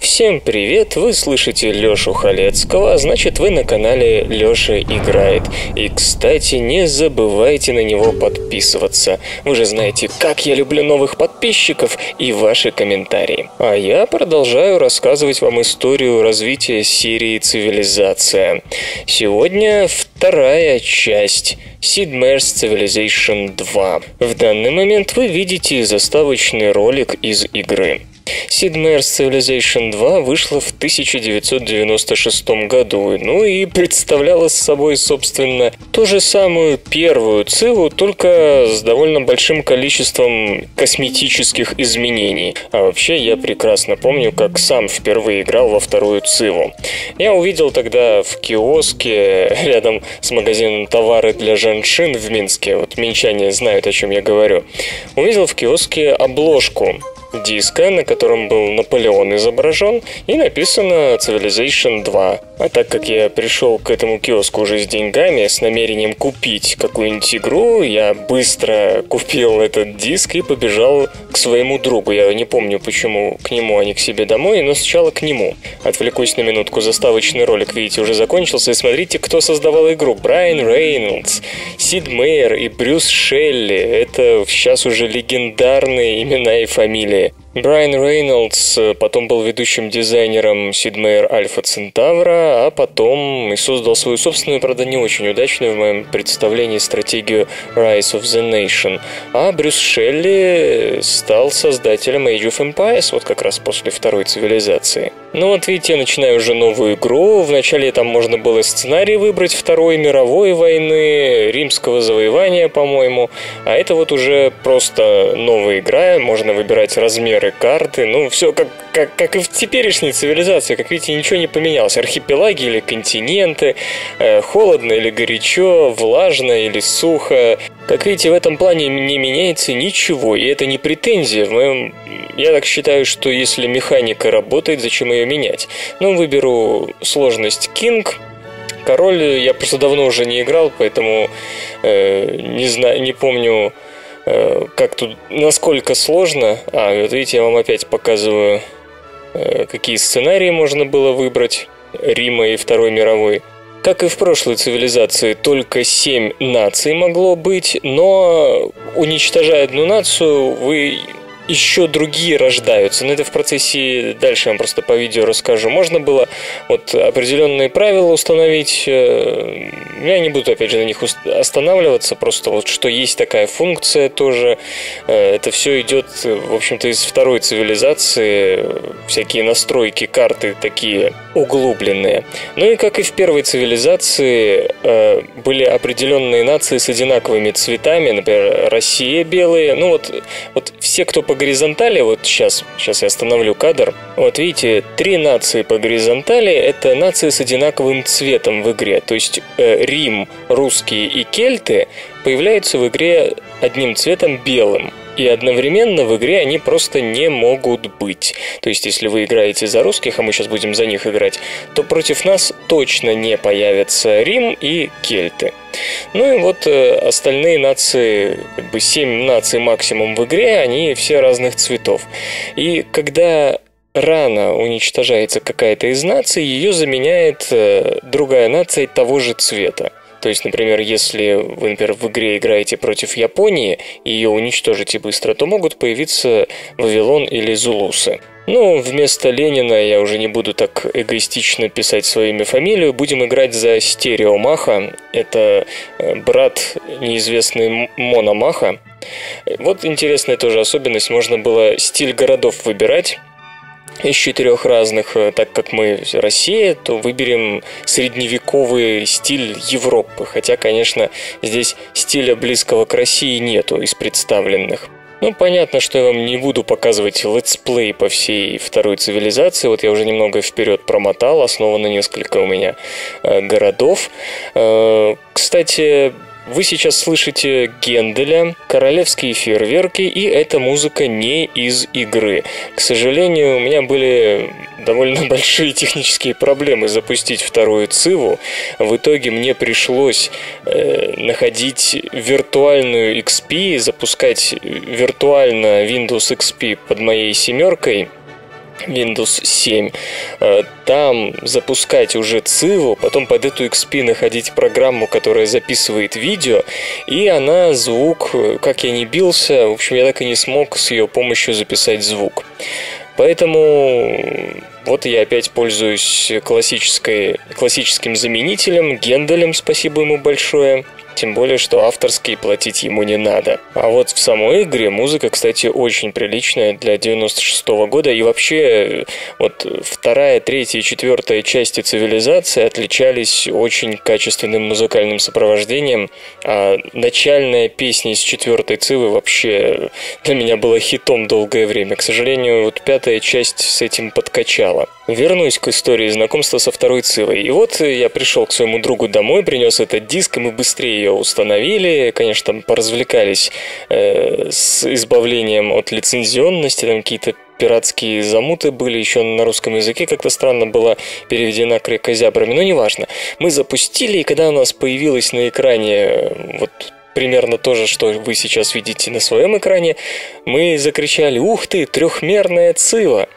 Всем привет! Вы слышите Лёшу Халецкого, а значит вы на канале Лёша Играет. И, кстати, не забывайте на него подписываться. Вы же знаете, как я люблю новых подписчиков и ваши комментарии. А я продолжаю рассказывать вам историю развития серии «Цивилизация». Сегодня вторая часть Sid Meier's Civilization 2. В данный момент вы видите заставочный ролик из игры. Sid Meier's Civilization 2 вышла в 1996 году, ну и представляла собой, собственно, ту же самую первую Циву, только с довольно большим количеством косметических изменений. А вообще, я прекрасно помню, как сам впервые играл во вторую Циву. Я увидел тогда в киоске рядом с магазином товары для женщин в Минске, вот минчане знают, о чем я говорю, увидел в киоске обложку диска, на котором был Наполеон изображен, и написано Civilization 2. А так как я пришел к этому киоску уже с деньгами, с намерением купить какую-нибудь игру, я быстро купил этот диск и побежал к своему другу. Я не помню, почему к нему, а не к себе домой, но сначала к нему. Отвлекусь на минутку, заставочный ролик, видите, уже закончился, и смотрите, кто создавал игру. Брайан Рейнольдс, Сид Мейер и Брюс Шелли. Это сейчас уже легендарные имена и фамилии. Брайан Рейнольдс э, потом был ведущим дизайнером Сидмейр Альфа Центавра, а потом и создал свою собственную, правда, не очень удачную в моем представлении стратегию Rise of the Nation. А Брюс Шелли стал создателем Age of Empires, вот как раз после второй цивилизации. Ну вот видите, я начинаю уже новую игру. Вначале там можно было сценарий выбрать Второй мировой войны, римского завоевания, по-моему. А это вот уже просто новая игра, можно выбирать размер размеры карты, ну, все как, как, как и в теперешней цивилизации. Как видите, ничего не поменялось. Архипелаги или континенты, э, холодно или горячо, влажно или сухо. Как видите, в этом плане не меняется ничего, и это не претензия. В моем... Я так считаю, что если механика работает, зачем ее менять? Ну, выберу сложность King, король я просто давно уже не играл, поэтому э, не знаю, не помню Э, как тут, насколько сложно. А, вот видите, я вам опять показываю, какие сценарии можно было выбрать Рима и Второй мировой. Как и в прошлой цивилизации, только семь наций могло быть, но уничтожая одну нацию, вы еще другие рождаются. Но это в процессе, дальше я вам просто по видео расскажу. Можно было вот определенные правила установить. Э, я не буду, опять же, на них останавливаться, просто вот что есть такая функция тоже. Э, это все идет, в общем-то, из второй цивилизации. Всякие настройки карты такие углубленные. Ну и как и в первой цивилизации, э, были определенные нации с одинаковыми цветами, например, Россия белые. Ну вот, вот все, кто по горизонтали, вот сейчас, сейчас я остановлю кадр, вот видите, три нации по горизонтали – это нации с одинаковым цветом в игре. То есть э, Рим, русские и кельты появляются в игре одним цветом белым. И одновременно в игре они просто не могут быть. То есть, если вы играете за русских, а мы сейчас будем за них играть, то против нас точно не появятся Рим и Кельты. Ну и вот э, остальные нации, как бы 7 наций максимум в игре, они все разных цветов. И когда рано уничтожается какая-то из наций, ее заменяет э, другая нация того же цвета. То есть, например, если вы, например, в игре играете против Японии и ее уничтожите быстро, то могут появиться Вавилон или Зулусы. Ну, вместо Ленина я уже не буду так эгоистично писать свое имя, фамилию. Будем играть за Стереомаха. Это э, брат неизвестный Мономаха. Вот интересная тоже особенность. Можно было стиль городов выбирать из четырех разных, э, так как мы Россия, то выберем средневековый стиль Европы. Хотя, конечно, здесь стиля близкого к России нету из представленных. Ну, понятно, что я вам не буду показывать летсплей по всей второй цивилизации. Вот я уже немного вперед промотал, основано несколько у меня э, городов. Э, кстати, вы сейчас слышите Генделя, королевские фейерверки, и эта музыка не из игры. К сожалению, у меня были довольно большие технические проблемы запустить вторую Циву. В итоге мне пришлось э, находить виртуальную XP, запускать виртуально Windows XP под моей семеркой, Windows 7. Э, там запускать уже Циву, потом под эту XP находить программу, которая записывает видео, и она звук, э, как я не бился, в общем, я так и не смог с ее помощью записать звук. Поэтому вот я опять пользуюсь классической, классическим заменителем, Генделем, спасибо ему большое. Тем более, что авторский платить ему не надо. А вот в самой игре музыка, кстати, очень приличная для 96 -го года. И вообще, вот вторая, третья и четвертая части цивилизации отличались очень качественным музыкальным сопровождением. А начальная песня из четвертой цивы вообще для меня была хитом долгое время. К сожалению, вот пятая часть с этим подкачала. Вернусь к истории знакомства со второй цивой. И вот я пришел к своему другу домой, принес этот диск, и мы быстрее ее установили, конечно, там поразвлекались э, с избавлением от лицензионности, там какие-то пиратские замуты были еще на русском языке, как-то странно была переведена крекозябрами, но неважно. Мы запустили, и когда у нас появилось на экране э, вот примерно то же, что вы сейчас видите на своем экране, мы закричали «Ух ты, трехмерная цива!»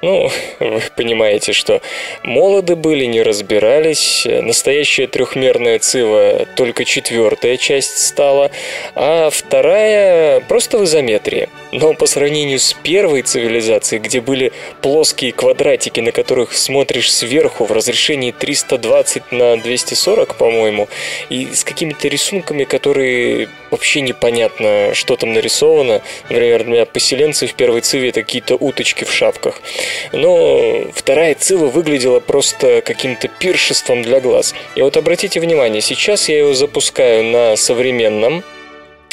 Ну, вы понимаете, что молоды были, не разбирались. Настоящая трехмерная цива только четвертая часть стала, а вторая просто в изометрии. Но по сравнению с первой цивилизацией, где были плоские квадратики, на которых смотришь сверху в разрешении 320 на 240, по-моему, и с какими-то рисунками, которые вообще непонятно, что там нарисовано. Например, для поселенцы в первой циве это какие-то уточки в шапках. Но вторая цива выглядела просто каким-то пиршеством для глаз. И вот обратите внимание, сейчас я его запускаю на современном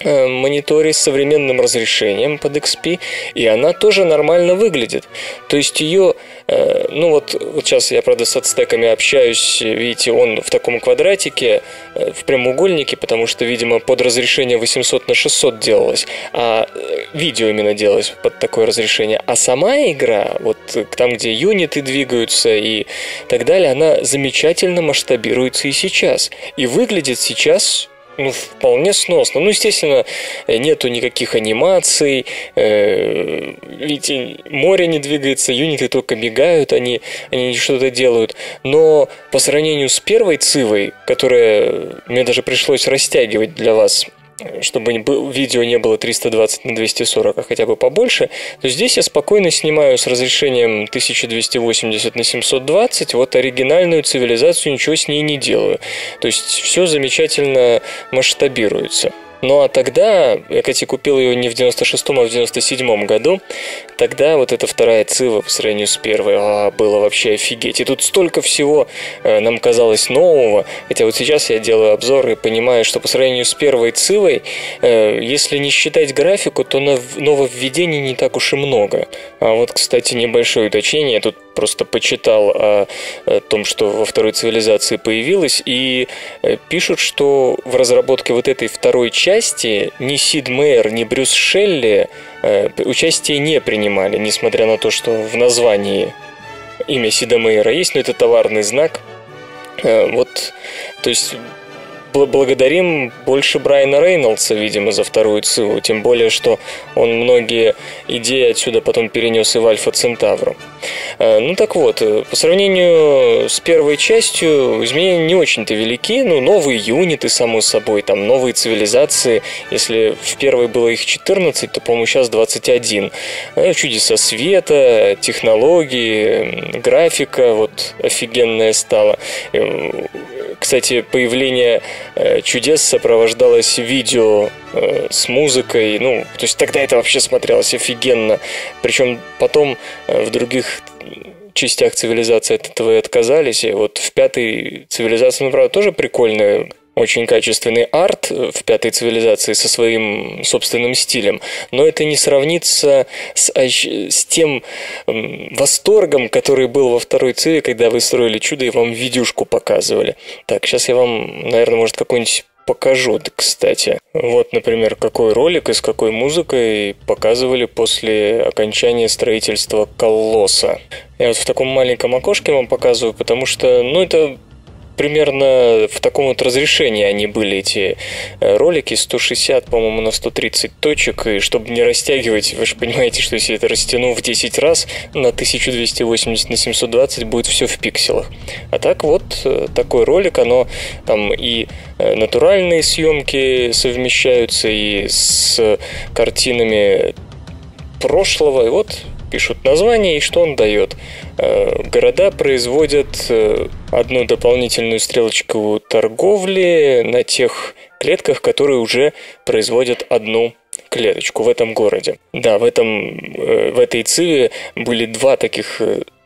мониторе с современным разрешением под XP, и она тоже нормально выглядит. То есть ее, э, ну вот, вот сейчас я, правда, с отстеками общаюсь, видите, он в таком квадратике, э, в прямоугольнике, потому что, видимо, под разрешение 800 на 600 делалось, а видео именно делалось под такое разрешение. А сама игра, вот там, где юниты двигаются и так далее, она замечательно масштабируется и сейчас. И выглядит сейчас ну, вполне сносно. Ну, естественно, нету никаких анимаций, э, видите, море не двигается, юниты только мигают, они, они что-то делают. Но по сравнению с первой цивой, которая мне даже пришлось растягивать для вас чтобы видео не было 320 на 240, а хотя бы побольше, то здесь я спокойно снимаю с разрешением 1280 на 720, вот оригинальную цивилизацию ничего с ней не делаю. То есть все замечательно масштабируется. Ну а тогда, я, кстати, купил ее не в 96-м, а в 97-м году, тогда вот эта вторая цива по сравнению с первой а, было вообще офигеть. И тут столько всего э, нам казалось нового, хотя вот сейчас я делаю обзор и понимаю, что по сравнению с первой цивой, э, если не считать графику, то нововведений не так уж и много. А вот, кстати, небольшое уточнение, я тут просто почитал о, о том, что во второй цивилизации появилось, и э, пишут, что в разработке вот этой второй части ни Сид Мейер, ни Брюс Шелли э, участие не принимали, несмотря на то, что в названии имя Сида Мейера есть, но это товарный знак. Э, вот, то есть благодарим больше Брайана Рейнольдса, видимо, за вторую ЦИУ, тем более, что он многие идеи отсюда потом перенес и в Альфа Центавру. Э, ну так вот, э, по сравнению с первой частью изменения не очень-то велики, ну новые юниты, само собой, там новые цивилизации, если в первой было их 14, то, по-моему, сейчас 21. Э, чудеса света, технологии, графика вот офигенная стала. Кстати, появление чудес сопровождалось видео с музыкой, ну, то есть тогда это вообще смотрелось офигенно. Причем потом в других частях цивилизации от этого и отказались. И вот в пятой цивилизации, ну, правда, тоже прикольная очень качественный арт в пятой цивилизации со своим собственным стилем, но это не сравнится с, с тем восторгом, который был во второй циве, когда вы строили чудо и вам видюшку показывали. Так, сейчас я вам, наверное, может, какой-нибудь покажу, кстати. Вот, например, какой ролик и с какой музыкой показывали после окончания строительства колосса. Я вот в таком маленьком окошке вам показываю, потому что, ну, это примерно в таком вот разрешении они были, эти э, ролики, 160, по-моему, на 130 точек, и чтобы не растягивать, вы же понимаете, что если это растяну в 10 раз на 1280 на 720 будет все в пикселах. А так вот, э, такой ролик, оно там и э, натуральные съемки совмещаются, и с картинами прошлого, и вот пишут название и что он дает. Э, города производят э, одну дополнительную стрелочку торговли на тех клетках, которые уже производят одну клеточку в этом городе. Да, в, этом, э, в этой ЦИВе были два таких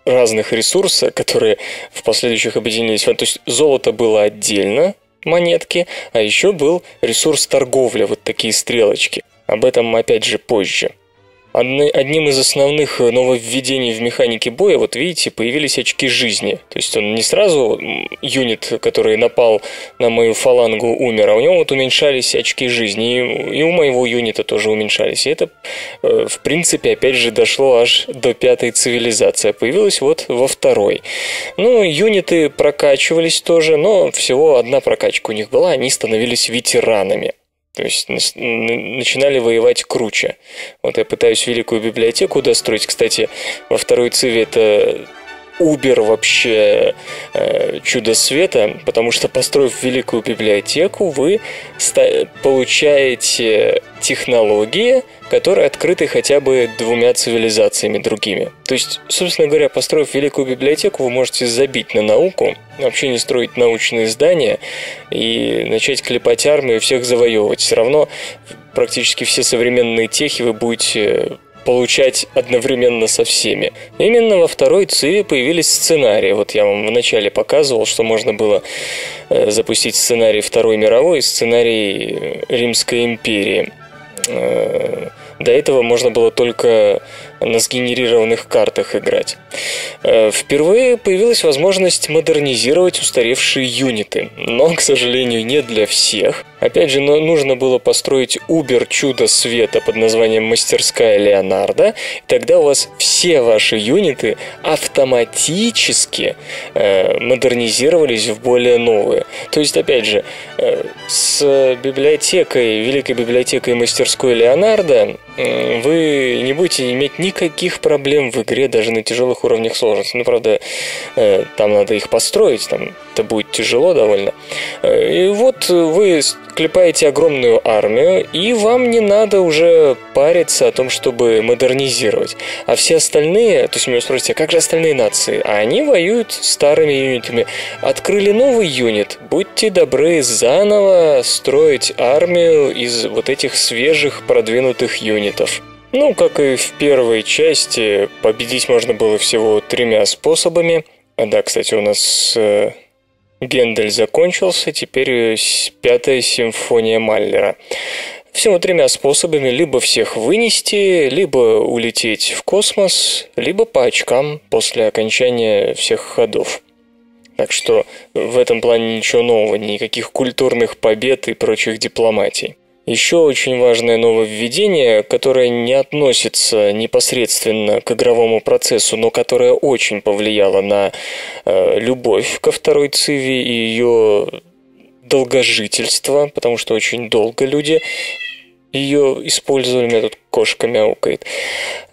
разных ресурса, которые в последующих объединились. То есть золото было отдельно, монетки, а еще был ресурс торговля, вот такие стрелочки. Об этом опять же позже. Одним из основных э, нововведений в механике боя, вот видите, появились очки жизни. То есть он не сразу юнит, который напал на мою фалангу, умер, а у него вот уменьшались очки жизни. И у моего юнита тоже уменьшались. И это, э, в принципе, опять же, дошло аж до пятой цивилизации. А появилась вот во второй. Ну, юниты прокачивались тоже, но всего одна прокачка у них была. Они становились ветеранами. То есть начинали воевать круче. Вот я пытаюсь великую библиотеку достроить. Кстати, во второй циве это Убер вообще э, чудо света, потому что построив великую библиотеку, вы получаете технологии, которые открыты хотя бы двумя цивилизациями другими. То есть, собственно говоря, построив великую библиотеку, вы можете забить на науку, вообще не строить научные здания и начать клепать армию и всех завоевывать. Все равно практически все современные техи вы будете получать одновременно со всеми. Именно во второй ЦИВе появились сценарии. Вот я вам вначале показывал, что можно было э, запустить сценарий Второй мировой и сценарий э, Римской империи. Э, до этого можно было только на сгенерированных картах играть. Э, впервые появилась возможность модернизировать устаревшие юниты, но, к сожалению, не для всех. Опять же, нужно было построить Убер чудо света под названием Мастерская Леонардо, тогда у вас все ваши юниты автоматически э, модернизировались в более новые. То есть, опять же, э, с библиотекой, Великой библиотекой Мастерской Леонардо вы не будете иметь ни никаких проблем в игре даже на тяжелых уровнях сложности. Ну, правда, э, там надо их построить, там это будет тяжело довольно. Э, и вот вы клепаете огромную армию, и вам не надо уже париться о том, чтобы модернизировать. А все остальные, то есть вы спросите, а как же остальные нации? А они воюют старыми юнитами. Открыли новый юнит, будьте добры заново строить армию из вот этих свежих продвинутых юнитов. Ну, как и в первой части, победить можно было всего тремя способами. А да, кстати, у нас э, Гендель закончился, теперь пятая симфония Маллера. Всего тремя способами либо всех вынести, либо улететь в космос, либо по очкам после окончания всех ходов. Так что в этом плане ничего нового, никаких культурных побед и прочих дипломатий. Еще очень важное нововведение, которое не относится непосредственно к игровому процессу, но которое очень повлияло на э, любовь ко второй Циви и ее долгожительство, потому что очень долго люди ее использовали, у меня тут кошка мяукает.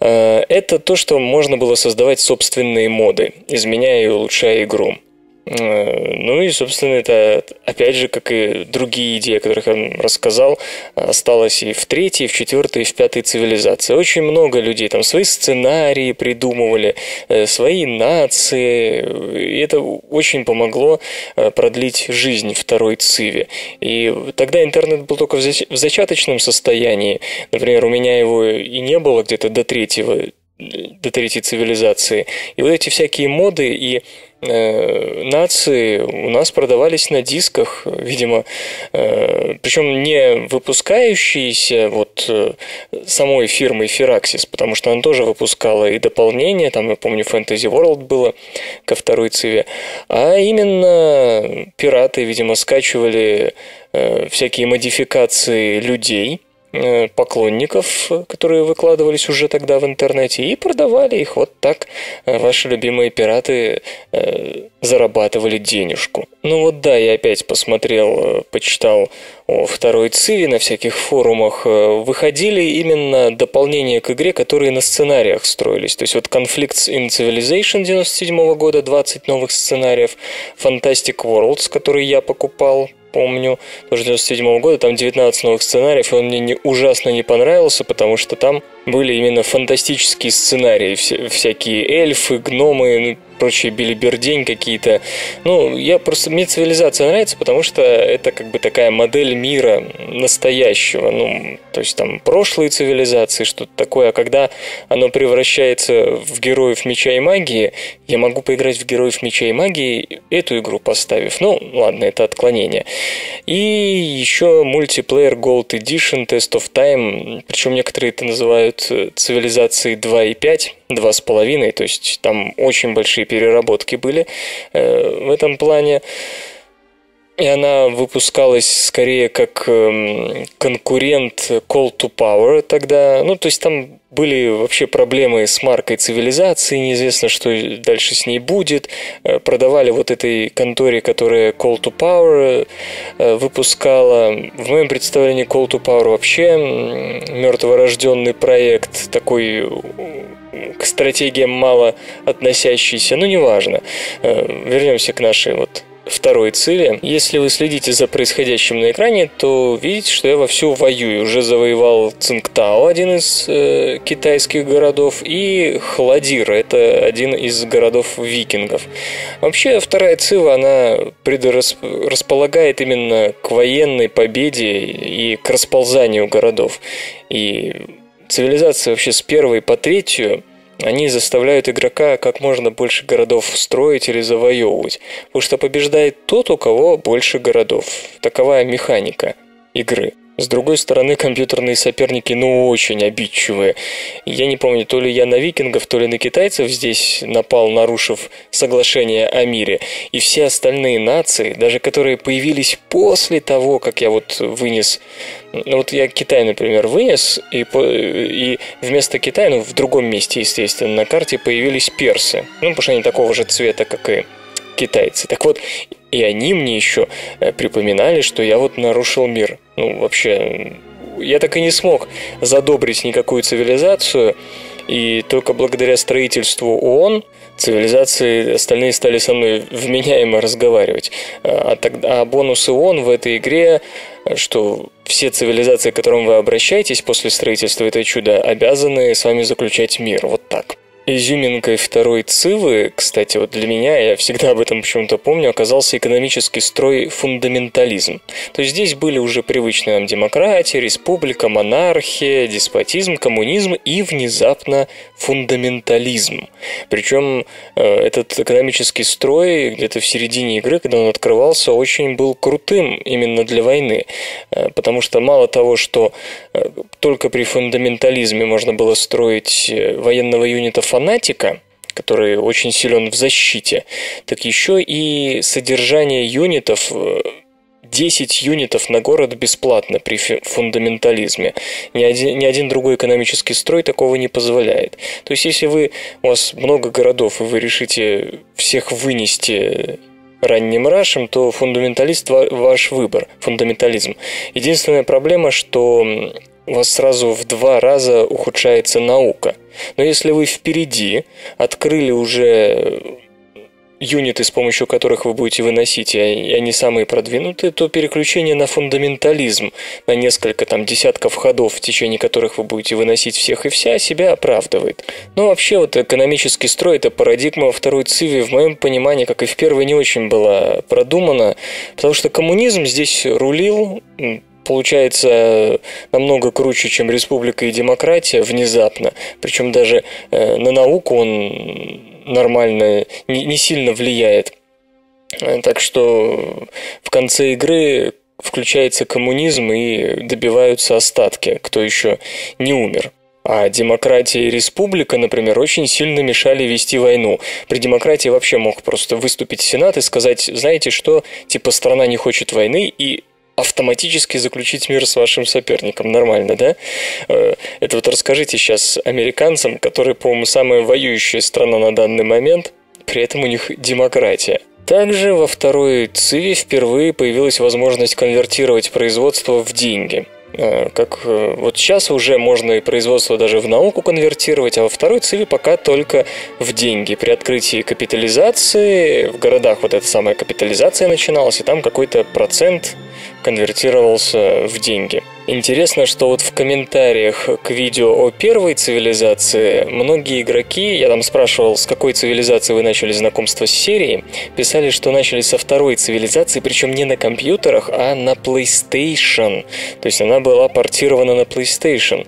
Э, это то, что можно было создавать собственные моды, изменяя и улучшая игру. Э, ну и, собственно, это, опять же, как и другие идеи, о которых я рассказал, осталось и в третьей, и в четвертой, и в пятой цивилизации. Очень много людей там свои сценарии придумывали, э, свои нации, и это очень помогло э, продлить жизнь второй циве. И тогда интернет был только в зачаточном состоянии. Например, у меня его и не было где-то до третьего до третьей цивилизации. И вот эти всякие моды и нации у нас продавались на дисках, видимо, э, причем не выпускающиеся вот э, самой фирмой Firaxis, потому что она тоже выпускала и дополнение, там, я помню, Fantasy World было ко второй циве, а именно пираты, видимо, скачивали э, всякие модификации людей, Э, поклонников, которые выкладывались уже тогда в интернете, и продавали их. Вот так э, ваши любимые пираты э, зарабатывали денежку. Ну вот да, я опять посмотрел, э, почитал о второй ЦИВе на всяких форумах. Э, выходили именно дополнения к игре, которые на сценариях строились. То есть вот Conflicts in Civilization 97 года, 20 новых сценариев, Fantastic Worlds, который я покупал, помню, тоже 97 года, там 19 новых сценариев, и он мне не, ужасно не понравился, потому что там были именно фантастические сценарии, вся, всякие эльфы, гномы, ну, прочие билибердень какие-то. Ну, я просто... Мне цивилизация нравится, потому что это как бы такая модель мира настоящего. Ну, то есть там прошлые цивилизации, что-то такое. А когда оно превращается в героев меча и магии, я могу поиграть в героев меча и магии, эту игру поставив. Ну, ладно, это отклонение. И еще мультиплеер Gold Edition, Test of Time, причем некоторые это называют э, цивилизации 2 и 5, 2,5, то есть там очень большие переработки были э, в этом плане. И она выпускалась скорее как эм, конкурент Call to Power тогда. Ну, то есть там были вообще проблемы с маркой цивилизации, неизвестно, что дальше с ней будет. Э, продавали вот этой конторе, которая Call to Power э, выпускала. В моем представлении Call to Power вообще мертворожденный проект, такой к стратегиям мало относящийся, но неважно. Вернемся к нашей вот второй цели. Если вы следите за происходящим на экране, то видите, что я вовсю воюю. Уже завоевал Цингтао, один из э, китайских городов, и Хладир, это один из городов викингов. Вообще, вторая цива, она предрасполагает именно к военной победе и к расползанию городов. И цивилизация вообще с первой по третью они заставляют игрока как можно больше городов строить или завоевывать, потому что побеждает тот, у кого больше городов. Такова механика игры. С другой стороны, компьютерные соперники, ну, очень обидчивые. Я не помню, то ли я на викингов, то ли на китайцев здесь напал, нарушив соглашение о мире. И все остальные нации, даже которые появились после того, как я вот вынес ну, вот я Китай, например, вынес, и, и вместо Китая, ну, в другом месте, естественно, на карте появились персы. Ну, потому что они такого же цвета, как и китайцы. Так вот, и они мне еще э, припоминали, что я вот нарушил мир. Ну, вообще, я так и не смог задобрить никакую цивилизацию, и только благодаря строительству ООН цивилизации остальные стали со мной вменяемо разговаривать. А, тогда, а бонусы ООН в этой игре, что все цивилизации, к которым вы обращаетесь после строительства этого чуда, обязаны с вами заключать мир. Вот так. Изюминкой второй цивы, кстати, вот для меня, я всегда об этом почему-то помню, оказался экономический строй фундаментализм. То есть здесь были уже привычные нам демократия, республика, монархия, деспотизм, коммунизм и внезапно фундаментализм. Причем э, этот экономический строй где-то в середине игры, когда он открывался, очень был крутым именно для войны. Э, потому что мало того, что э, только при фундаментализме можно было строить военного юнита фанатика, который очень силен в защите, так еще и содержание юнитов 10 юнитов на город бесплатно при фундаментализме. Ни один, ни один другой экономический строй такого не позволяет. То есть, если вы, у вас много городов, и вы решите всех вынести ранним рашем, то фундаменталист ваш выбор, фундаментализм. Единственная проблема, что у вас сразу в два раза ухудшается наука. Но если вы впереди открыли уже юниты, с помощью которых вы будете выносить, и они самые продвинутые, то переключение на фундаментализм, на несколько там десятков ходов, в течение которых вы будете выносить всех и вся, себя оправдывает. Но вообще вот экономический строй, это парадигма во второй циви, в моем понимании, как и в первой, не очень была продумана, потому что коммунизм здесь рулил, получается намного круче, чем республика и демократия внезапно. Причем даже э, на науку он нормально, не, не сильно влияет. Э, так что в конце игры включается коммунизм и добиваются остатки, кто еще не умер. А демократия и республика, например, очень сильно мешали вести войну. При демократии вообще мог просто выступить Сенат и сказать, знаете что, типа страна не хочет войны, и автоматически заключить мир с вашим соперником. Нормально, да? Э, это вот расскажите сейчас американцам, которые, по-моему, самая воюющая страна на данный момент, при этом у них демократия. Также во второй ЦИВе впервые появилась возможность конвертировать производство в деньги. Э, как э, вот сейчас уже можно и производство даже в науку конвертировать, а во второй ЦИВе пока только в деньги. При открытии капитализации в городах вот эта самая капитализация начиналась, и там какой-то процент конвертировался в деньги. Интересно, что вот в комментариях к видео о первой цивилизации многие игроки, я там спрашивал, с какой цивилизации вы начали знакомство с серией, писали, что начали со второй цивилизации, причем не на компьютерах, а на PlayStation. То есть она была портирована на PlayStation.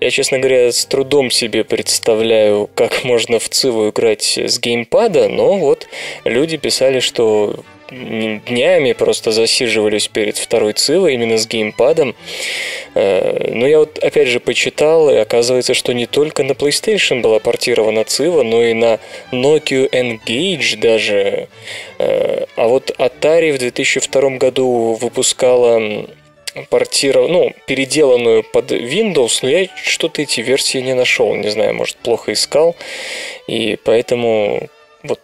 Я, честно говоря, с трудом себе представляю, как можно в Циву играть с геймпада, но вот люди писали, что днями просто засиживались перед второй Цивой именно с геймпадом. Э, но я вот опять же почитал, и оказывается, что не только на PlayStation была портирована Цива, но и на Nokia Engage даже. Э, а вот Atari в 2002 году выпускала портиров... ну, переделанную под Windows, но я что-то эти версии не нашел, не знаю, может, плохо искал, и поэтому вот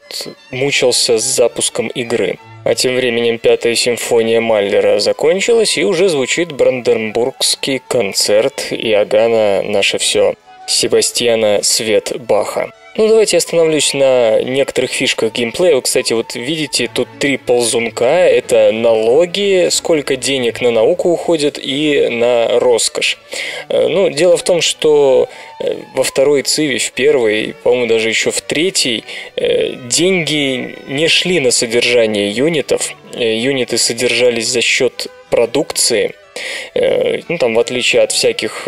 мучился с запуском игры. А тем временем пятая симфония Маллера закончилась, и уже звучит Бранденбургский концерт Иоганна «Наше все» Себастьяна Свет Баха. Ну, давайте остановлюсь на некоторых фишках геймплея. Кстати, вот видите, тут три ползунка. Это налоги, сколько денег на науку уходит и на роскошь. Э, ну, дело в том, что э, во второй циве, в первой, по-моему, даже еще в третьей, э, деньги не шли на содержание юнитов. Юниты содержались за счет продукции. Ну, там, в отличие от всяких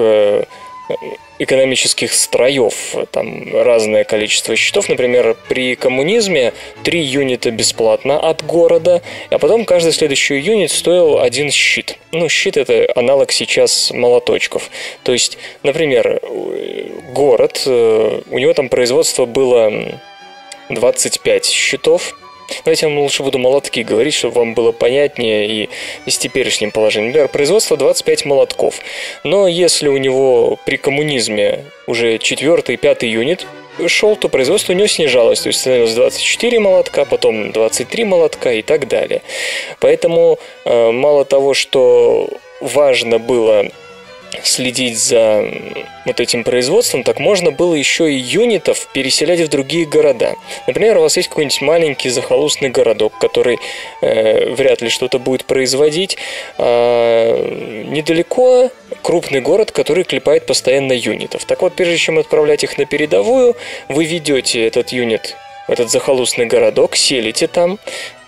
экономических строев. Там разное количество счетов. Например, при коммунизме три юнита бесплатно от города, а потом каждый следующий юнит стоил один щит. Ну, щит это аналог сейчас молоточков. То есть, например, город, э, у него там производство было 25 щитов, Давайте я вам лучше буду молотки говорить, чтобы вам было понятнее и, и с теперешним положением. Например, производство 25 молотков. Но если у него при коммунизме уже четвертый, пятый юнит шел, то производство у него снижалось. То есть становилось 24 молотка, потом 23 молотка и так далее. Поэтому э, мало того, что важно было следить за вот этим производством, так можно было еще и юнитов переселять в другие города. Например, у вас есть какой-нибудь маленький захолустный городок, который э, вряд ли что-то будет производить. А недалеко крупный город, который клепает постоянно юнитов. Так вот, прежде чем отправлять их на передовую, вы ведете этот юнит этот захолустный городок, селите там,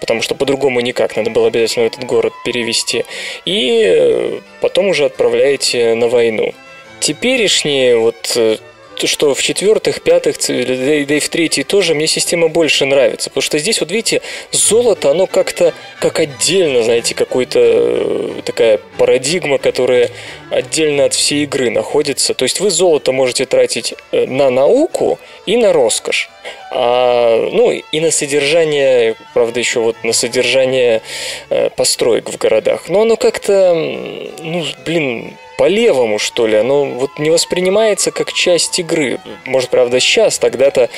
потому что по-другому никак, надо было обязательно этот город перевести, и э, потом уже отправляете на войну. Теперешние вот э, что в четвертых, пятых, да и в третьей тоже мне система больше нравится. Потому что здесь, вот видите, золото, оно как-то как отдельно, знаете, какой-то э, такая парадигма, которая отдельно от всей игры находится. То есть вы золото можете тратить э, на науку и на роскошь. А, ну, и на содержание, правда, еще вот на содержание э, построек в городах. Но оно как-то, ну, блин, по-левому, что ли. Оно вот не воспринимается как часть игры. Может, правда, сейчас, тогда-то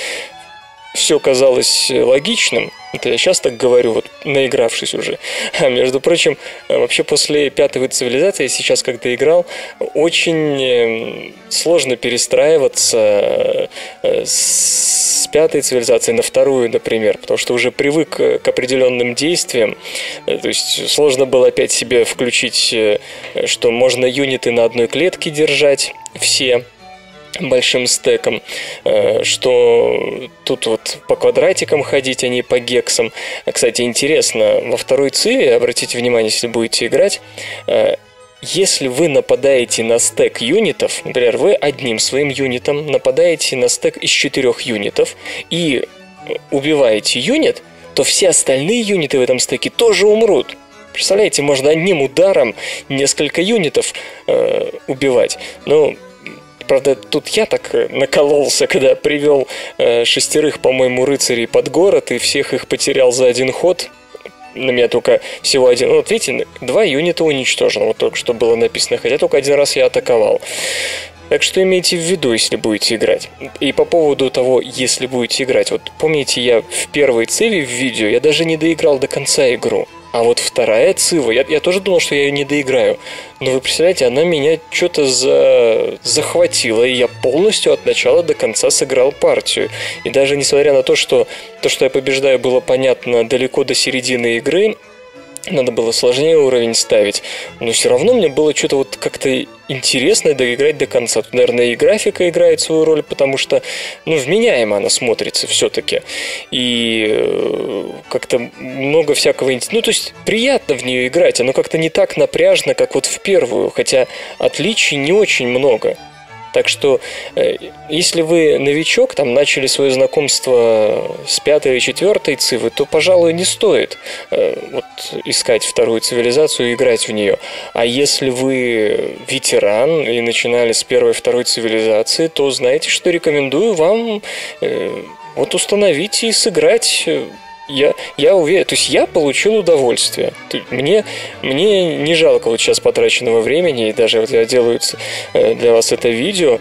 все казалось логичным. Это я сейчас так говорю, вот наигравшись уже. А между прочим, вообще после пятой цивилизации, сейчас когда играл, очень эм, сложно перестраиваться э, с пятой цивилизации на вторую, например, потому что уже привык к определенным действиям. Э, то есть сложно было опять себе включить, э, что можно юниты на одной клетке держать все, большим стеком, э, что тут вот по квадратикам ходить, а не по гексам. Кстати, интересно, во второй циве, обратите внимание, если будете играть, э, если вы нападаете на стек юнитов, например, вы одним своим юнитом нападаете на стек из четырех юнитов и убиваете юнит, то все остальные юниты в этом стеке тоже умрут. Представляете, можно одним ударом несколько юнитов э, убивать. Ну, Правда, тут я так э, накололся, когда привел э, шестерых, по-моему, рыцарей под город и всех их потерял за один ход. На меня только всего один... Вот видите, два юнита уничтожено, вот только что было написано, хотя только один раз я атаковал. Так что имейте в виду, если будете играть. И по поводу того, если будете играть. Вот помните, я в первой циве в видео, я даже не доиграл до конца игру. А вот вторая цива, я, я тоже думал, что я ее не доиграю. Но вы представляете, она меня что-то за... захватила, и я полностью от начала до конца сыграл партию. И даже несмотря на то, что то, что я побеждаю, было понятно далеко до середины игры, надо было сложнее уровень ставить, но все равно мне было что-то вот как-то интересно доиграть до конца. Тут, наверное, и графика играет свою роль, потому что, ну, вменяемо она смотрится все-таки. И э, как-то много всякого... Ну, то есть приятно в нее играть, оно как-то не так напряжно, как вот в первую, хотя отличий не очень много. Так что, э, если вы новичок, там начали свое знакомство с пятой или четвертой цивы, то, пожалуй, не стоит э, вот, искать вторую цивилизацию и играть в нее. А если вы ветеран и начинали с первой второй цивилизации, то знаете, что рекомендую вам э, вот установить и сыграть я, я уверен, то есть я получил удовольствие. Мне, мне не жалко вот сейчас потраченного времени, и даже вот я делаю э, для вас это видео,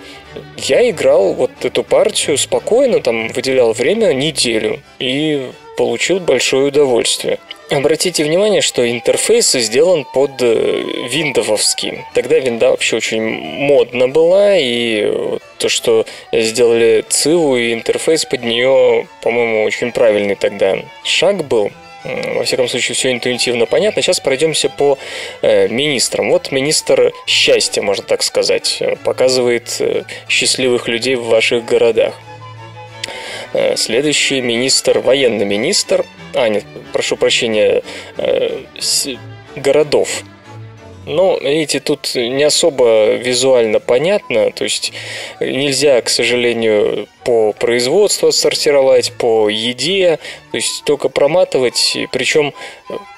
я играл вот эту партию спокойно, там выделял время неделю и получил большое удовольствие. Обратите внимание, что интерфейс сделан под э, виндововский. Тогда винда вообще очень модна была, и то, что сделали Циву и интерфейс под нее, по-моему, очень правильный тогда шаг был. Во всяком случае, все интуитивно понятно. Сейчас пройдемся по э, министрам. Вот министр счастья, можно так сказать, показывает э, счастливых людей в ваших городах. Э, следующий министр, военный министр, а, нет, прошу прощения, э, городов. Но, видите, тут не особо визуально понятно, то есть нельзя, к сожалению, по производству сортировать, по еде, то есть только проматывать, причем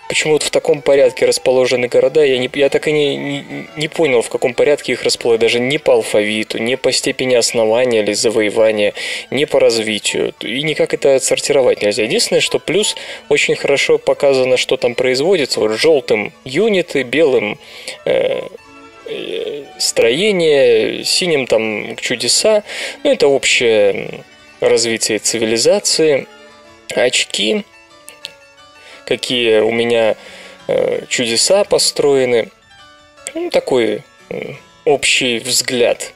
почему вот в таком порядке расположены города, я, не, я так и не, не, не понял, в каком порядке их расположили, даже не по алфавиту, не по степени основания или завоевания, не по развитию, и никак это отсортировать нельзя. Единственное, что плюс очень хорошо показано, что там производится, вот желтым юниты, белым э, э строение, синим там чудеса, ну это общее развитие цивилизации, очки, какие у меня э, чудеса построены. Ну, такой э, общий взгляд.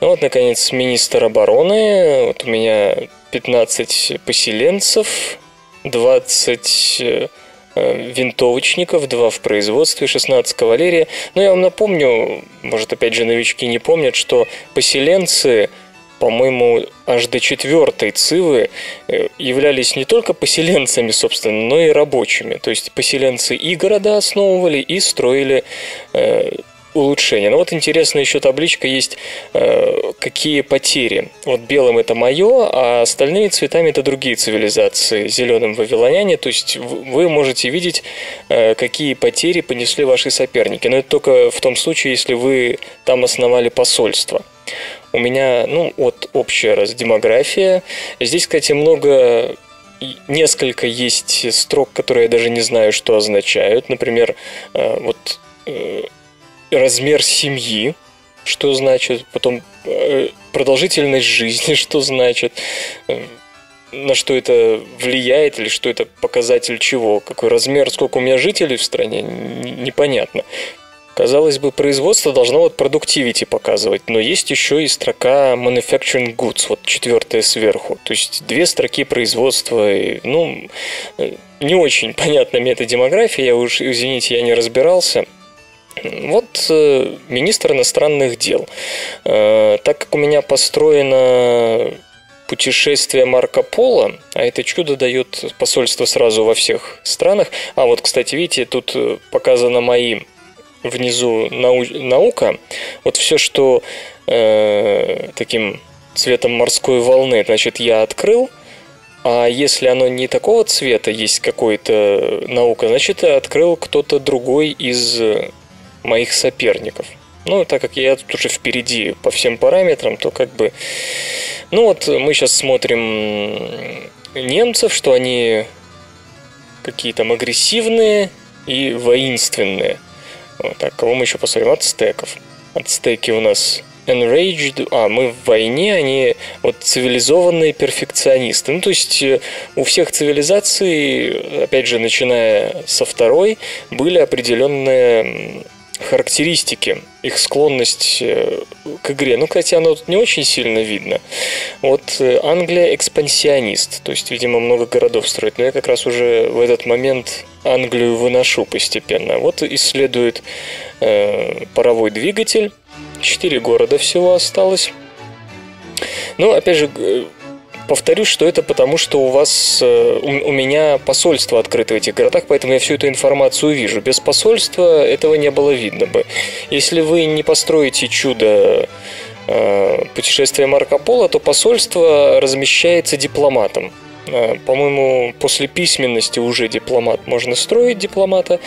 Ну вот, наконец, министр обороны. Вот у меня 15 поселенцев, 20 э, винтовочников, 2 в производстве, 16 кавалерия. Но я вам напомню, может, опять же, новички не помнят, что поселенцы по-моему, аж до четвертой цивы э, являлись не только поселенцами, собственно, но и рабочими. То есть поселенцы и города основывали, и строили э, улучшения. Но вот интересная еще табличка есть, э, какие потери. Вот белым это мое, а остальными цветами это другие цивилизации. Зеленым вавилоняне, то есть вы можете видеть, э, какие потери понесли ваши соперники. Но это только в том случае, если вы там основали посольство. У меня, ну, вот общая раз демография. Здесь, кстати, много несколько есть строк, которые я даже не знаю, что означают. Например, э, вот э, размер семьи, что значит, потом э, продолжительность жизни, что значит, на что это влияет или что это показатель чего, какой размер, сколько у меня жителей в стране, непонятно. Казалось бы, производство должно вот продуктивити показывать, но есть еще и строка manufacturing goods, вот четвертая сверху. То есть две строки производства, и, ну, не очень понятна методемография, я уж, извините, я не разбирался. Вот э, министр иностранных дел. Э, так как у меня построено путешествие Марко Поло, а это чудо дает посольство сразу во всех странах. А вот, кстати, видите, тут э, показано мои внизу нау наука, вот все, что э, таким цветом морской волны, значит, я открыл, а если оно не такого цвета, есть какой-то наука, значит, открыл кто-то другой из моих соперников. Ну, так как я тут уже впереди по всем параметрам, то как бы... Ну вот мы сейчас смотрим немцев, что они какие то агрессивные и воинственные – так, кого мы еще посмотрим? Ацтеков. Ацтеки у нас enraged, а мы в войне, они вот цивилизованные перфекционисты. Ну, то есть э, у всех цивилизаций, опять же, начиная со второй, были определенные характеристики, их склонность э, к игре. Ну, кстати, оно не очень сильно видно. Вот э, Англия экспансионист, то есть, видимо, много городов строит. Но я как раз уже в этот момент Англию выношу постепенно. Вот исследует э, паровой двигатель. Четыре города всего осталось. Ну, опять же, Повторюсь, что это потому, что у вас, э, у, меня посольство открыто в этих городах, поэтому я всю эту информацию вижу. Без посольства этого не было видно бы. Если вы не построите чудо э, путешествия Марко Поло, то посольство размещается дипломатом. Э, по-моему, после письменности уже дипломат можно строить дипломата,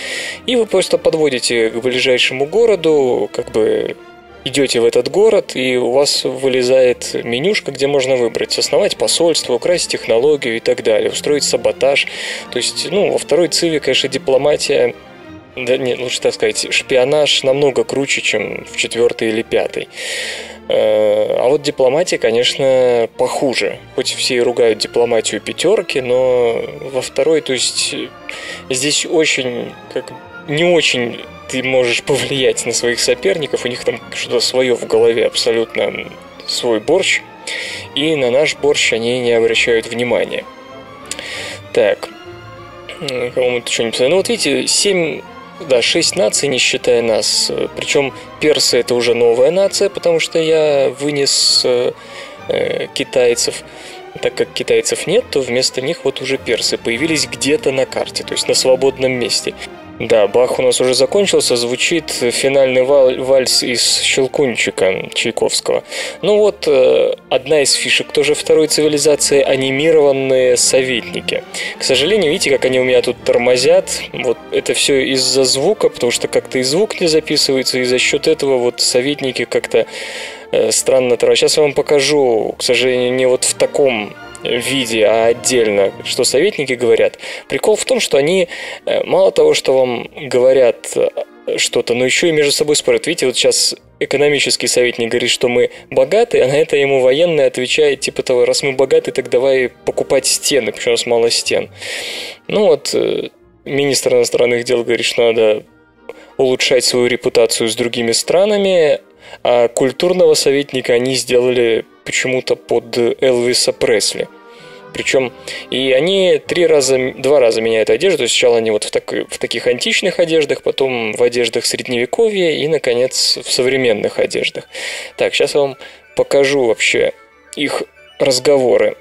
и вы просто подводите к ближайшему городу, как бы идете в этот город, и у вас вылезает менюшка, где можно выбрать, основать посольство, украсть технологию и так далее, устроить саботаж. То есть, ну, во второй циве, конечно, дипломатия да нет, лучше так сказать, шпионаж намного круче, чем в четвертой или пятой. Э, а вот дипломатия, конечно, похуже. Хоть все и ругают дипломатию пятерки, но во второй, то есть здесь очень, как не очень ты можешь повлиять на своих соперников, у них там что-то свое в голове, абсолютно свой борщ, и на наш борщ они не обращают внимания. Так, кому-то что не писали. Ну вот видите, 7, да, 6 наций, не считая нас. Причем персы это уже новая нация, потому что я вынес э, э, китайцев. Так как китайцев нет, то вместо них вот уже персы появились где-то на карте, то есть на свободном месте. Да, Бах у нас уже закончился, звучит финальный вальс из «Щелкунчика» Чайковского. Ну вот, э, одна из фишек тоже второй цивилизации – анимированные советники. К сожалению, видите, как они у меня тут тормозят. Вот это все из-за звука, потому что как-то и звук не записывается, и за счет этого вот советники как-то э, странно тормозят. Сейчас я вам покажу, к сожалению, не вот в таком виде, а отдельно, что советники говорят. Прикол в том, что они э, мало того, что вам говорят э, что-то, но еще и между собой спорят. Видите, вот сейчас экономический советник говорит, что мы богаты, а на это ему военный отвечает, типа того, раз мы богаты, так давай покупать стены, почему у нас мало стен. Ну вот, э, министр иностранных дел говорит, что надо улучшать свою репутацию с другими странами, а культурного советника они сделали почему-то под Элвиса Пресли. Причем и они три раза, два раза меняют одежду. Сначала они вот в, так, в таких античных одеждах, потом в одеждах средневековья и, наконец, в современных одеждах. Так, сейчас я вам покажу вообще их разговоры.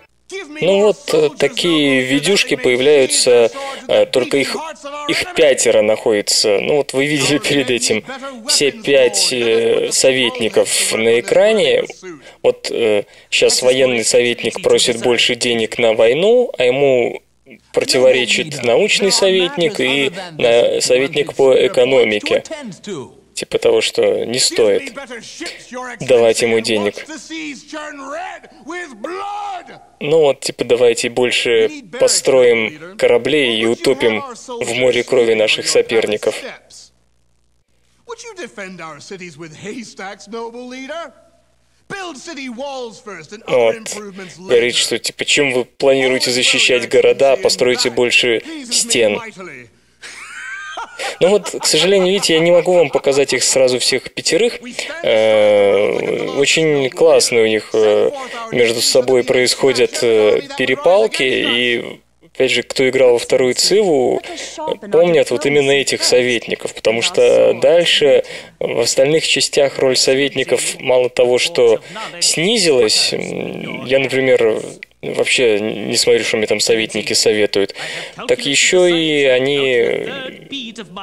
Ну вот э, такие видюшки появляются, э, только их, их пятеро находится. Ну вот вы видели перед этим все пять э, советников на экране. Вот сейчас военный советник просит больше денег на войну, а ему противоречит научный советник и советник по экономике типа того, что не стоит давать ему денег. Ну вот, типа, давайте больше построим кораблей и утопим в море крови наших соперников. Вот. Говорит, что типа, чем вы планируете защищать города, постройте больше стен. Ну вот, к сожалению, видите, я не могу вам показать их сразу всех пятерых. Э, очень классно у них э, между собой происходят э, перепалки, и опять же, кто играл во вторую Циву, помнят вот именно этих советников, потому что дальше в остальных частях роль советников мало того, что снизилась, я, например, вообще не смотрю, что мне там советники советуют, так еще и они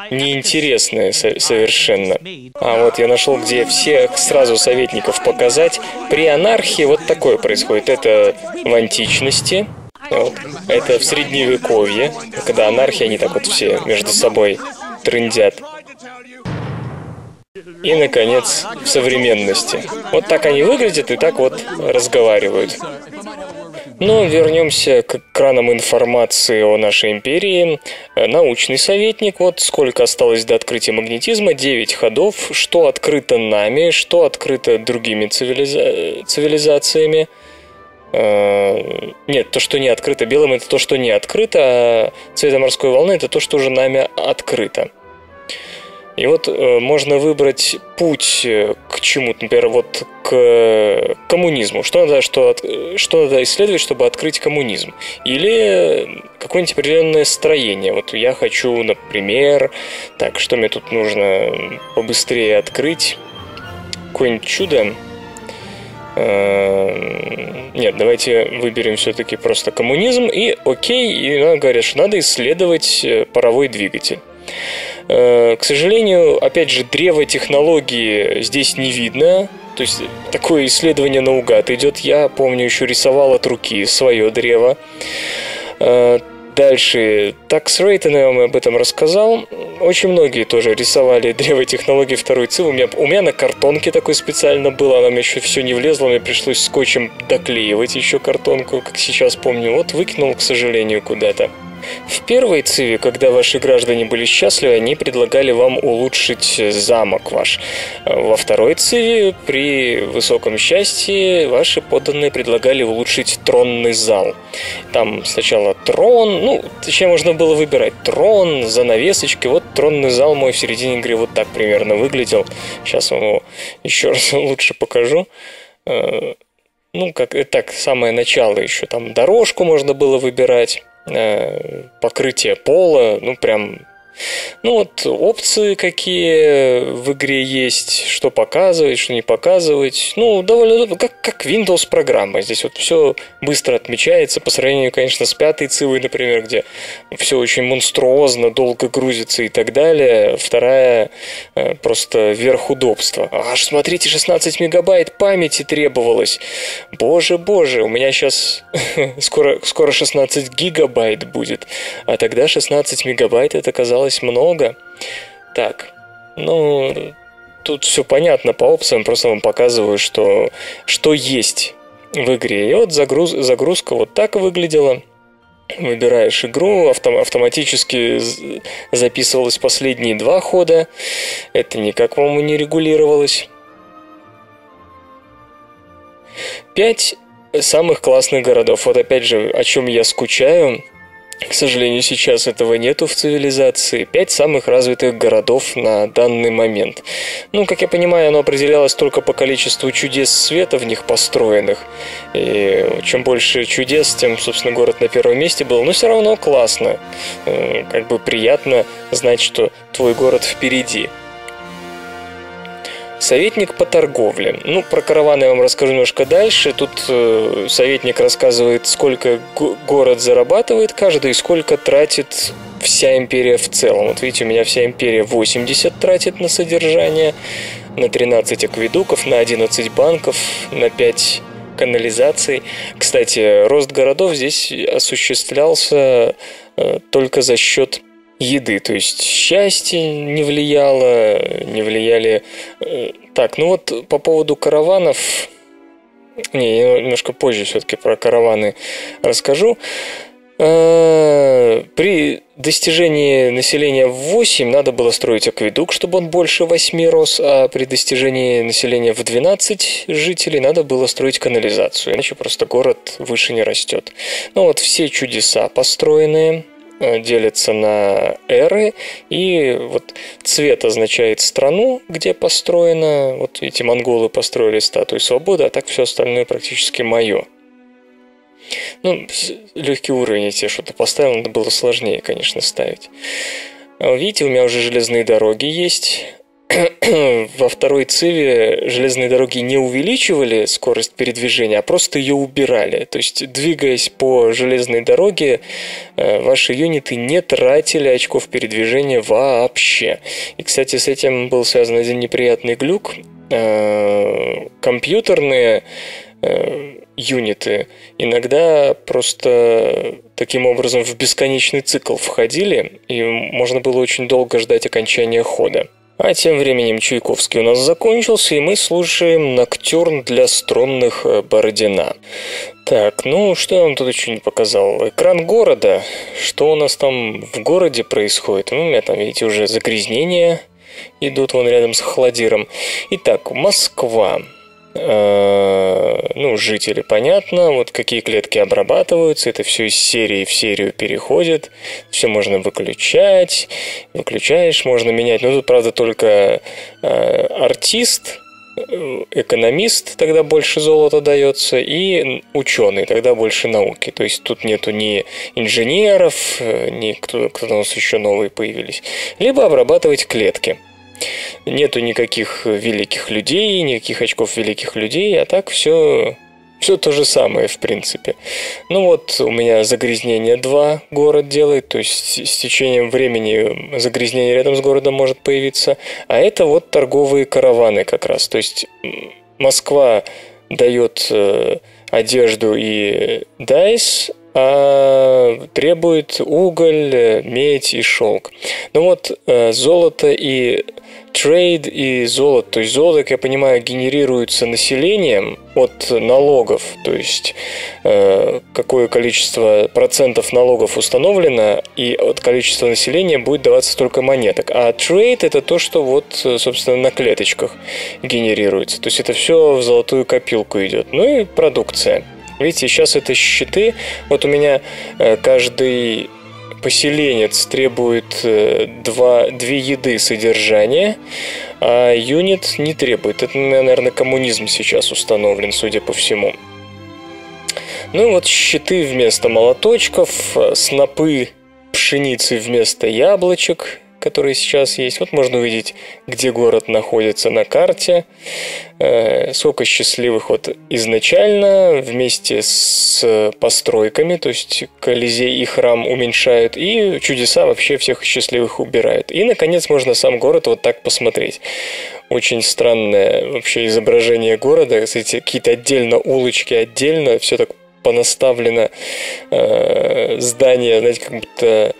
неинтересные совершенно. А вот я нашел, где всех сразу советников показать. При анархии вот такое происходит. Это в античности, вот. Это в средневековье, когда анархия, они так вот все между собой трындят. И, наконец, в современности. Вот так они выглядят и так вот разговаривают. Но вернемся к экранам информации о нашей империи. Научный советник, вот сколько осталось до открытия магнетизма, 9 ходов, что открыто нами, что открыто другими цивилиза... цивилизациями. Э, нет, то, что не открыто белым, это то, что не открыто, а цвета морской волны это то, что уже нами открыто. И вот э, можно выбрать путь э, к чему-то, например, вот к коммунизму. Что надо, что, что надо исследовать, чтобы открыть коммунизм? Или какое-нибудь определенное строение. Вот я хочу, например, так, что мне тут нужно побыстрее открыть? Какое-нибудь чудо? Э, нет, давайте выберем все-таки просто коммунизм и окей, и говорят, что надо исследовать э, паровой двигатель. Э, к сожалению, опять же, древо технологии здесь не видно. То есть такое исследование наугад идет. Я помню, еще рисовал от руки свое древо. Э, дальше, tax rate, я вам об этом рассказал. Очень многие тоже рисовали древо технологии второй ЦИВ. У меня, у меня на картонке такой специально было, она мне еще все не влезла, мне пришлось скотчем доклеивать еще картонку, как сейчас помню. Вот выкинул, к сожалению, куда-то. В первой ЦИВе, когда ваши граждане были счастливы, они предлагали вам улучшить замок ваш. Во второй ЦИВе, при высоком счастье, ваши подданные предлагали улучшить тронный зал. Там сначала трон, ну, точнее, можно было выбирать трон, занавесочки. Вот тронный зал мой в середине игры вот так примерно выглядел. Сейчас вам его еще раз лучше покажу э, ну, как так, самое начало еще, там дорожку можно было выбирать. Э, покрытие пола, ну прям ну вот опции какие в игре есть, что показывать, что не показывать. Ну, довольно как, как Windows программа. Здесь вот все быстро отмечается по сравнению, конечно, с пятой цивой, например, где все очень монструозно, долго грузится и так далее. Вторая э, просто верх удобства. Аж смотрите, 16 мегабайт памяти требовалось. Боже, боже, у меня сейчас скоро, скоро 16 гигабайт будет. А тогда 16 мегабайт это казалось оказалось много. Так, ну, тут все понятно по опциям, просто вам показываю, что, что есть в игре. И вот загруз, загрузка вот так выглядела. Выбираешь игру, автом, автоматически записывалось последние два хода. Это никак, по-моему, не регулировалось. Пять самых классных городов. Вот опять же, о чем я скучаю. К сожалению, сейчас этого нету в цивилизации. Пять самых развитых городов на данный момент. Ну, как я понимаю, оно определялось только по количеству чудес света в них построенных. И чем больше чудес, тем, собственно, город на первом месте был. Но все равно классно. Э, как бы приятно знать, что твой город впереди. Советник по торговле. Ну, про караваны я вам расскажу немножко дальше. Тут э, советник рассказывает, сколько город зарабатывает каждый и сколько тратит вся империя в целом. Вот видите, у меня вся империя 80 тратит на содержание, на 13 акведуков, на 11 банков, на 5 канализаций. Кстати, рост городов здесь осуществлялся э, только за счет еды. То есть счастье не влияло, не влияли... Э, так, ну вот по поводу караванов... Не, я немножко позже все-таки про караваны расскажу. Э, при достижении населения в 8 надо было строить акведук, чтобы он больше 8 рос, а при достижении населения в 12 жителей надо было строить канализацию, иначе просто город выше не растет. Ну вот все чудеса построенные, делится на эры, и вот цвет означает страну, где построено, вот эти монголы построили статую свободы, а так все остальное практически мое. Ну, легкий уровень я что-то поставил, надо было сложнее, конечно, ставить. А видите, у меня уже железные дороги есть, во второй циве железные дороги не увеличивали скорость передвижения, а просто ее убирали. То есть, двигаясь по железной дороге, э, ваши юниты не тратили очков передвижения вообще. И, кстати, с этим был связан один неприятный глюк. Э, компьютерные э, юниты иногда просто таким образом в бесконечный цикл входили, и можно было очень долго ждать окончания хода. А тем временем Чайковский у нас закончился, и мы слушаем «Ноктюрн для струнных э, Бородина». Так, ну что я вам тут еще не показал? Экран города. Что у нас там в городе происходит? Ну, у меня там, видите, уже загрязнения идут вон рядом с холодиром. Итак, Москва. Э, ну, жители, понятно, вот какие клетки обрабатываются, это все из серии в серию переходит, все можно выключать, выключаешь, можно менять, но тут, правда, только э, артист, э, экономист, тогда больше золота дается, и ученый, тогда больше науки. То есть тут нету ни инженеров, ни кто, кто у нас еще новые появились. Либо обрабатывать клетки – нету никаких великих людей, никаких очков великих людей, а так все все то же самое, в принципе. Ну вот, у меня загрязнение 2 город делает, то есть с течением времени загрязнение рядом с городом может появиться. А это вот торговые караваны как раз. То есть Москва дает э, одежду и dyes, а требует уголь, медь и шелк. Ну вот э, золото и trade и золото. То есть золото, как я понимаю, генерируется населением от налогов. То есть э, какое количество процентов налогов установлено, и от количества населения будет даваться столько монеток. А trade это то, что вот, собственно, на клеточках генерируется. То есть это все в золотую копилку идет. Ну и продукция. Видите, сейчас это счеты. Вот у меня э, каждый поселенец требует э, два, две еды содержания, а юнит не требует. Это, наверное, коммунизм сейчас установлен, судя по всему. Ну и вот щиты вместо молоточков, э, снопы пшеницы вместо яблочек, которые сейчас есть. Вот можно увидеть, где город находится на карте, э, сколько счастливых вот изначально вместе с постройками, то есть Колизей и храм уменьшают, и чудеса вообще всех счастливых убирают. И, наконец, можно сам город вот так посмотреть. Очень странное вообще изображение города, кстати, какие-то отдельно улочки, отдельно, все так понаставлено, э, здания, знаете, как будто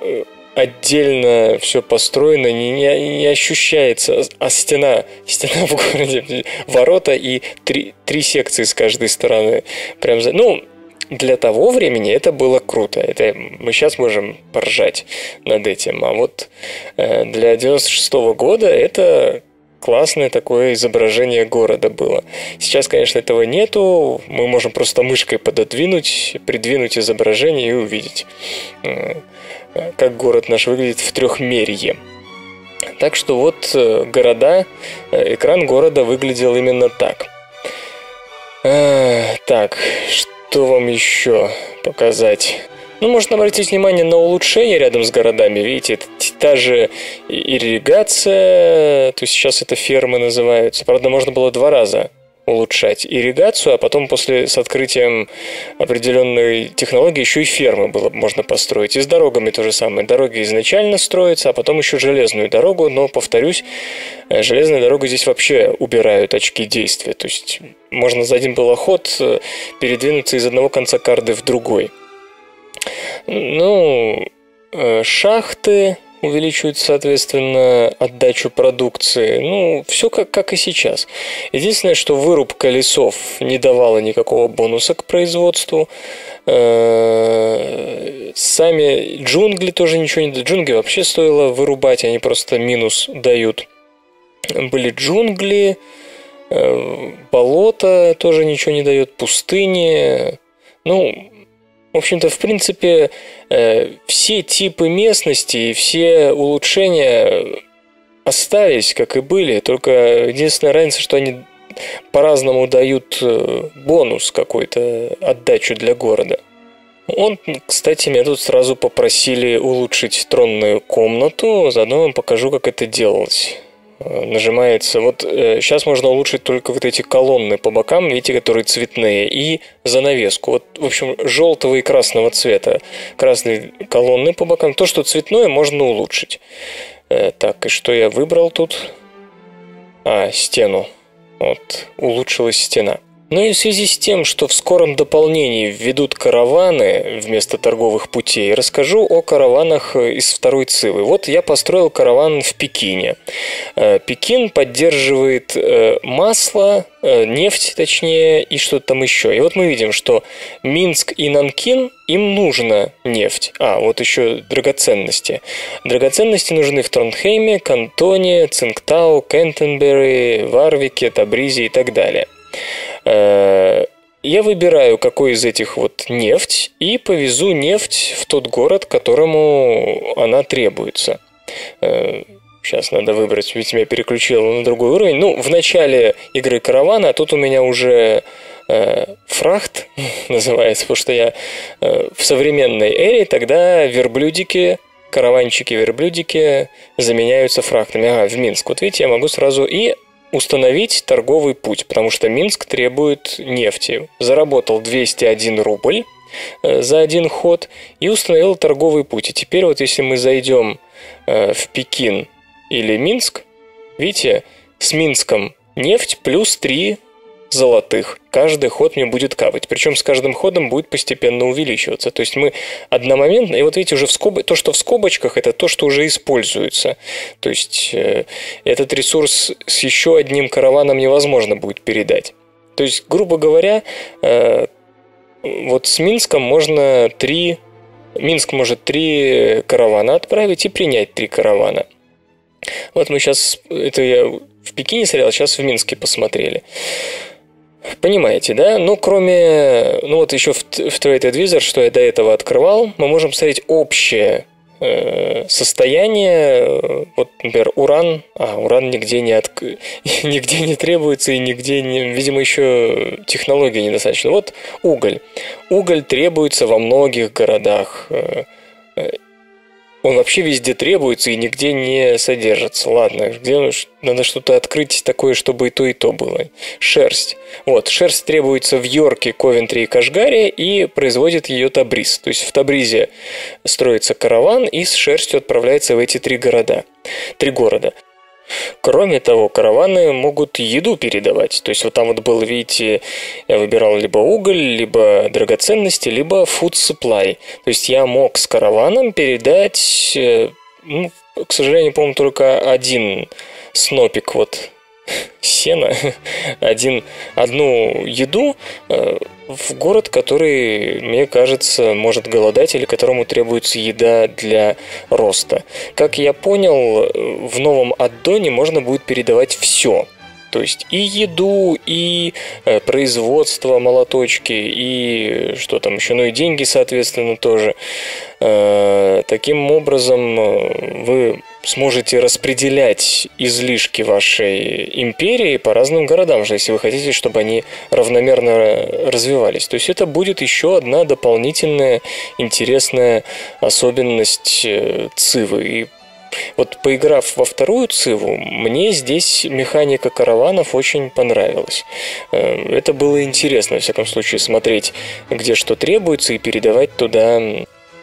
э, отдельно все построено, не, не, не ощущается, а стена, стена в городе, ворота и три, три секции с каждой стороны. Прям за, ну, для того времени это было круто. Это мы сейчас можем поржать над этим. А вот э, для 96 -го года это классное такое изображение города было. Сейчас, конечно, этого нету. Мы можем просто мышкой пододвинуть, придвинуть изображение и увидеть. Э, как город наш выглядит в трехмерье. Так что вот э, города, э, экран города выглядел именно так. Так, что вам еще показать? Ну, можно обратить внимание на улучшение рядом с городами. Видите, это та же ирригация, то есть сейчас это фермы называются. Правда, можно было два раза улучшать ирригацию, а потом после с открытием определенной технологии еще и фермы было можно построить. И с дорогами то же самое. Дороги изначально строятся, а потом еще железную дорогу, но, повторюсь, э, железная дорога здесь вообще убирают очки действия. То есть можно за один был ход э, передвинуться из одного конца карды в другой. Ну, э, шахты, увеличивают, соответственно, отдачу продукции. Ну, все как, как и сейчас. Единственное, что вырубка лесов не давала никакого бонуса к производству. Э, сами джунгли тоже ничего не дают. Джунгли вообще стоило вырубать, они просто минус дают. Были джунгли, э, болото тоже ничего не дает, пустыни. Ну, в общем-то, в принципе, э, все типы местности и все улучшения остались, как и были, только единственная разница, что они по-разному дают э, бонус какой-то, отдачу для города. Он, кстати, меня тут сразу попросили улучшить тронную комнату, заодно вам покажу, как это делалось. Э, нажимается. Вот э, сейчас можно улучшить только вот эти колонны по бокам, видите, которые цветные, и занавеску. Вот, в общем, желтого и красного цвета. Красные колонны по бокам. То, что цветное, можно улучшить. Э, так, и что я выбрал тут? А, стену. Вот, улучшилась стена. Ну и в связи с тем, что в скором дополнении введут караваны вместо торговых путей, расскажу о караванах из второй Цивы. Вот я построил караван в Пекине. Э, Пекин поддерживает э, масло, э, нефть точнее, и что-то там еще. И вот мы видим, что Минск и Нанкин, им нужна нефть. А, вот еще драгоценности. Драгоценности нужны в Тронхейме, Кантоне, Цингтау, Кентенбери, Варвике, Табризе и так далее. Э, я выбираю, какой из этих вот нефть, и повезу нефть в тот город, которому она требуется. Сейчас э, надо выбрать, ведь меня переключило на другой уровень. Ну, в начале игры каравана, а тут у меня уже э, фрахт называется, потому что я э, в современной эре тогда верблюдики караванчики-верблюдики заменяются фрахтами. Ага, в Минск. Вот видите, я могу сразу и установить торговый путь, потому что Минск требует нефти. Заработал 201 рубль э, за один ход и установил торговый путь. И теперь вот если мы зайдем э, в Пекин или Минск, видите, с Минском нефть плюс 3 золотых. Каждый ход мне будет кавать. Причем с каждым ходом будет постепенно увеличиваться. То есть мы одномоментно, и вот видите, уже в скоб... то, что в скобочках, это то, что уже используется. То есть э, этот ресурс с еще одним караваном невозможно будет передать. То есть, грубо говоря, э, вот с Минском можно три... Минск может три каравана отправить и принять три каравана. Вот мы сейчас, это я в Пекине смотрел, сейчас в Минске посмотрели. Понимаете, да? Ну, кроме, ну вот еще в, в Trade Advisor, что я до этого открывал, мы можем смотреть общее э, состояние, вот, например, уран, а уран нигде не, от, нигде не требуется и нигде, не, видимо, еще технологии недостаточно. Вот уголь. Уголь требуется во многих городах. Он вообще везде требуется и нигде не содержится. Ладно, где надо что-то открыть такое, чтобы и то, и то было. Шерсть. Вот, шерсть требуется в Йорке, Ковентри и Кашгаре и производит ее Табриз. То есть в Табризе строится караван и с шерстью отправляется в эти три города. Три города. Кроме того, караваны могут еду передавать. То есть вот там вот было, видите, я выбирал либо уголь, либо драгоценности, либо food supply. То есть я мог с караваном передать, э, ну, к сожалению, по-моему, только один снопик вот сена, один, одну еду э, в город, который, мне кажется, может голодать или которому требуется еда для роста. Как я понял, в новом аддоне можно будет передавать все. То есть и еду, и э, производство молоточки, и что там еще, ну и деньги, соответственно, тоже. Э, таким образом, вы сможете распределять излишки вашей империи по разным городам, если вы хотите, чтобы они равномерно развивались. То есть это будет еще одна дополнительная интересная особенность э, Цивы. И вот поиграв во вторую циву, мне здесь механика караванов очень понравилась. Э, это было интересно, во всяком случае, смотреть, где что требуется, и передавать туда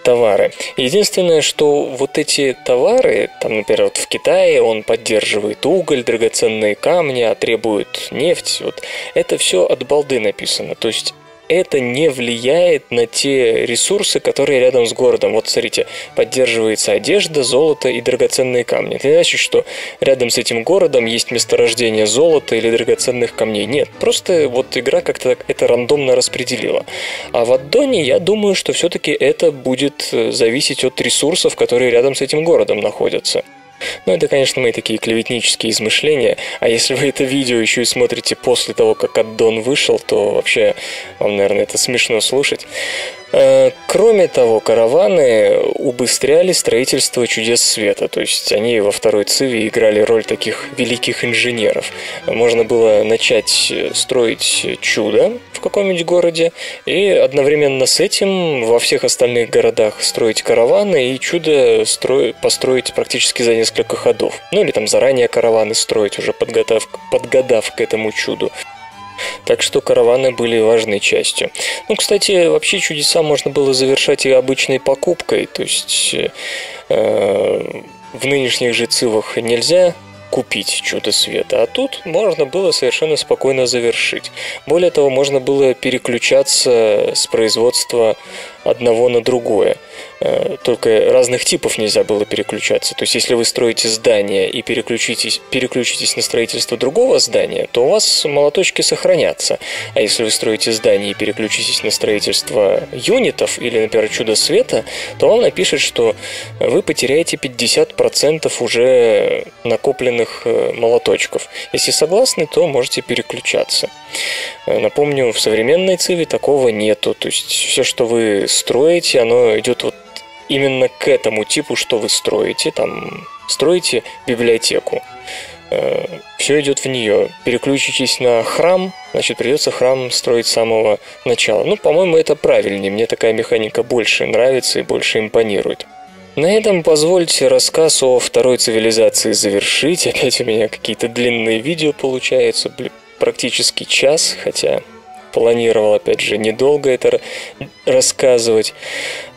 товары. Единственное, что вот эти товары, там, например, вот в Китае он поддерживает уголь, драгоценные камни, а требует нефть, вот это все от балды написано. То есть это не влияет на те ресурсы, которые рядом с городом. Вот смотрите, поддерживается одежда, золото и драгоценные камни. Это не значит, что рядом с этим городом есть месторождение золота или драгоценных камней. Нет, просто вот игра как-то это рандомно распределила. А в аддоне я думаю, что все-таки это будет э, зависеть от ресурсов, которые рядом с этим городом находятся. Ну, это, конечно, мои такие клеветнические измышления. А если вы это видео еще и смотрите после того, как аддон вышел, то вообще вам, наверное, это смешно слушать. Э, кроме того, караваны убыстряли строительство чудес света, то есть они во второй циве играли роль таких великих инженеров. Можно было начать строить чудо в каком-нибудь городе и одновременно с этим во всех остальных городах строить караваны и чудо стро... построить практически за несколько ходов. Ну или там заранее караваны строить, уже подготав... подгадав к этому чуду. Так что караваны были важной частью. Ну, кстати, вообще чудеса можно было завершать и обычной покупкой. То есть э, в нынешних же цивах нельзя купить чудо света, а тут можно было совершенно спокойно завершить. Более того, можно было переключаться с производства одного на другое. Э, только разных типов нельзя было переключаться. То есть, если вы строите здание и переключитесь, переключитесь на строительство другого здания, то у вас молоточки сохранятся. А если вы строите здание и переключитесь на строительство юнитов или, например, чудо света, то он напишет, что вы потеряете 50% уже накопленных э, молоточков. Если согласны, то можете переключаться. Э, напомню, в современной Циве такого нету. То есть все, что вы строите, оно идет вот именно к этому типу, что вы строите. Там строите библиотеку. Э, все идет в нее. Переключитесь на храм, значит, придется храм строить с самого начала. Ну, по-моему, это правильнее. Мне такая механика больше нравится и больше импонирует. На этом позвольте рассказ о второй цивилизации завершить. Опять у меня какие-то длинные видео получаются, практически час, хотя планировал, опять же, недолго это рассказывать.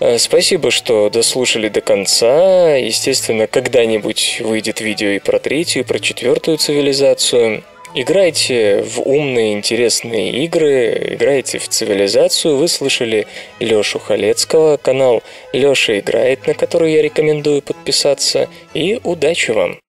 Э, спасибо, что дослушали до конца. Естественно, когда-нибудь выйдет видео и про третью, и про четвертую цивилизацию. Играйте в умные, интересные игры, играйте в цивилизацию. Вы слышали Лешу Халецкого, канал Леша играет, на который я рекомендую подписаться. И удачи вам!